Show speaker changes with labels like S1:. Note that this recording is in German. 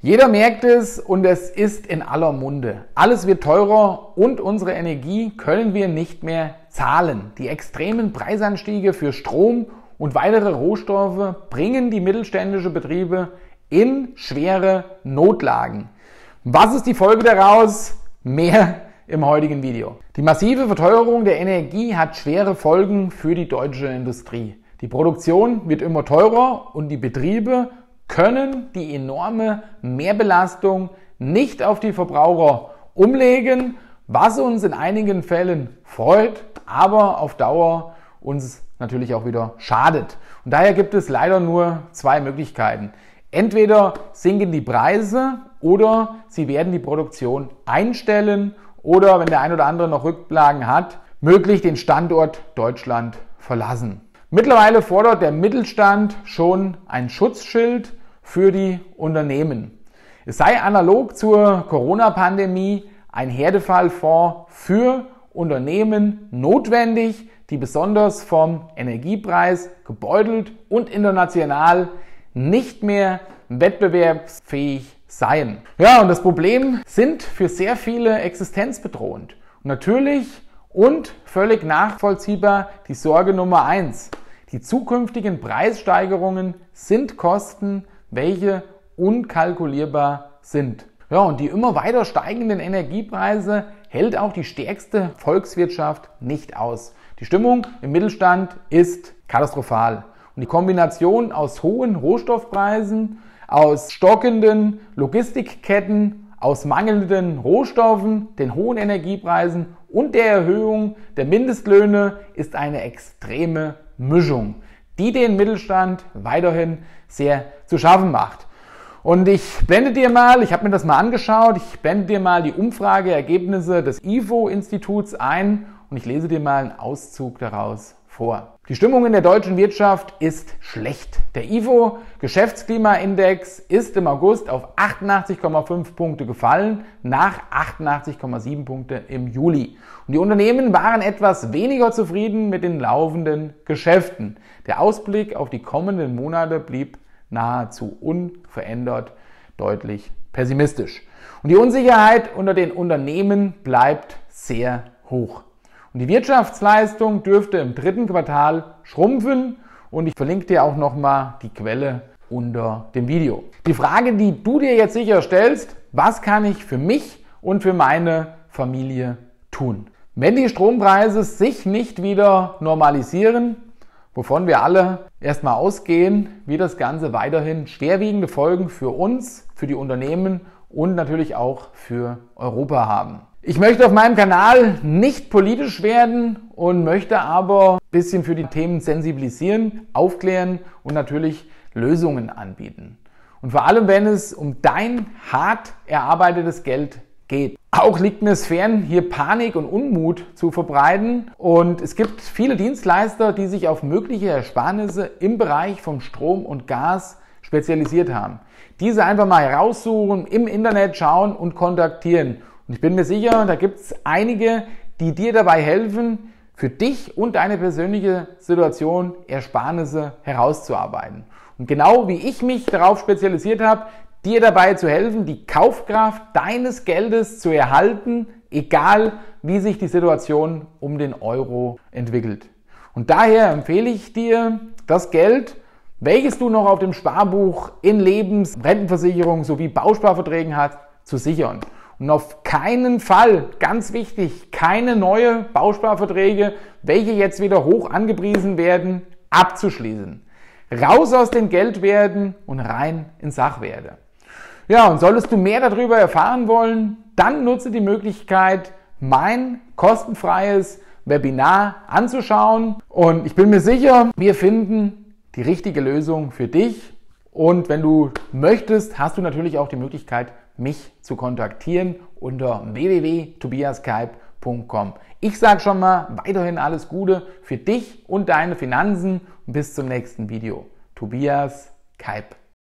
S1: Jeder merkt es und es ist in aller Munde. Alles wird teurer und unsere Energie können wir nicht mehr zahlen. Die extremen Preisanstiege für Strom und weitere Rohstoffe bringen die mittelständischen Betriebe in schwere Notlagen. Was ist die Folge daraus? Mehr im heutigen Video. Die massive Verteuerung der Energie hat schwere Folgen für die deutsche Industrie. Die Produktion wird immer teurer und die Betriebe können die enorme Mehrbelastung nicht auf die Verbraucher umlegen, was uns in einigen Fällen freut, aber auf Dauer uns natürlich auch wieder schadet. Und daher gibt es leider nur zwei Möglichkeiten. Entweder sinken die Preise oder sie werden die Produktion einstellen oder, wenn der ein oder andere noch Rücklagen hat, möglich den Standort Deutschland verlassen. Mittlerweile fordert der Mittelstand schon ein Schutzschild für die Unternehmen. Es sei analog zur Corona-Pandemie ein Härtefallfonds für Unternehmen notwendig, die besonders vom Energiepreis gebeutelt und international nicht mehr wettbewerbsfähig seien. Ja, und das Problem sind für sehr viele existenzbedrohend. Natürlich und völlig nachvollziehbar die Sorge Nummer eins. Die zukünftigen Preissteigerungen sind Kosten, welche unkalkulierbar sind. Ja, und die immer weiter steigenden Energiepreise hält auch die stärkste Volkswirtschaft nicht aus. Die Stimmung im Mittelstand ist katastrophal. Und die Kombination aus hohen Rohstoffpreisen, aus stockenden Logistikketten, aus mangelnden Rohstoffen, den hohen Energiepreisen und der Erhöhung der Mindestlöhne ist eine extreme Mischung, die den Mittelstand weiterhin sehr zu schaffen macht. Und ich blende dir mal, ich habe mir das mal angeschaut, ich blende dir mal die Umfrageergebnisse des IFO-Instituts ein und ich lese dir mal einen Auszug daraus vor. Die Stimmung in der deutschen Wirtschaft ist schlecht. Der IFO Geschäftsklimaindex ist im August auf 88,5 Punkte gefallen, nach 88,7 Punkte im Juli. Und die Unternehmen waren etwas weniger zufrieden mit den laufenden Geschäften. Der Ausblick auf die kommenden Monate blieb nahezu unverändert deutlich pessimistisch. Und die Unsicherheit unter den Unternehmen bleibt sehr hoch. Und die Wirtschaftsleistung dürfte im dritten Quartal schrumpfen und ich verlinke dir auch nochmal die Quelle unter dem Video. Die Frage, die du dir jetzt sicher stellst, was kann ich für mich und für meine Familie tun? Wenn die Strompreise sich nicht wieder normalisieren, wovon wir alle erstmal ausgehen, wird das Ganze weiterhin schwerwiegende Folgen für uns, für die Unternehmen und natürlich auch für Europa haben. Ich möchte auf meinem Kanal nicht politisch werden und möchte aber ein bisschen für die Themen sensibilisieren, aufklären und natürlich Lösungen anbieten. Und vor allem, wenn es um dein hart erarbeitetes Geld geht. Auch liegt mir es fern, hier Panik und Unmut zu verbreiten. Und es gibt viele Dienstleister, die sich auf mögliche Ersparnisse im Bereich vom Strom und Gas spezialisiert haben. Diese einfach mal heraussuchen, im Internet schauen und kontaktieren. Und ich bin mir sicher, da gibt es einige, die dir dabei helfen, für dich und deine persönliche Situation Ersparnisse herauszuarbeiten. Und genau wie ich mich darauf spezialisiert habe, dir dabei zu helfen, die Kaufkraft deines Geldes zu erhalten, egal wie sich die Situation um den Euro entwickelt. Und daher empfehle ich dir, das Geld, welches du noch auf dem Sparbuch in Lebens-, Rentenversicherung sowie Bausparverträgen hast, zu sichern. Und auf keinen Fall, ganz wichtig, keine neue Bausparverträge, welche jetzt wieder hoch angepriesen werden, abzuschließen. Raus aus den Geldwerten und rein in Sachwerte. Ja, und solltest du mehr darüber erfahren wollen, dann nutze die Möglichkeit, mein kostenfreies Webinar anzuschauen. Und ich bin mir sicher, wir finden die richtige Lösung für dich. Und wenn du möchtest, hast du natürlich auch die Möglichkeit, mich zu kontaktieren unter www.tobiaskype.com. Ich sage schon mal weiterhin alles Gute für dich und deine Finanzen und bis zum nächsten Video. Tobias Kype.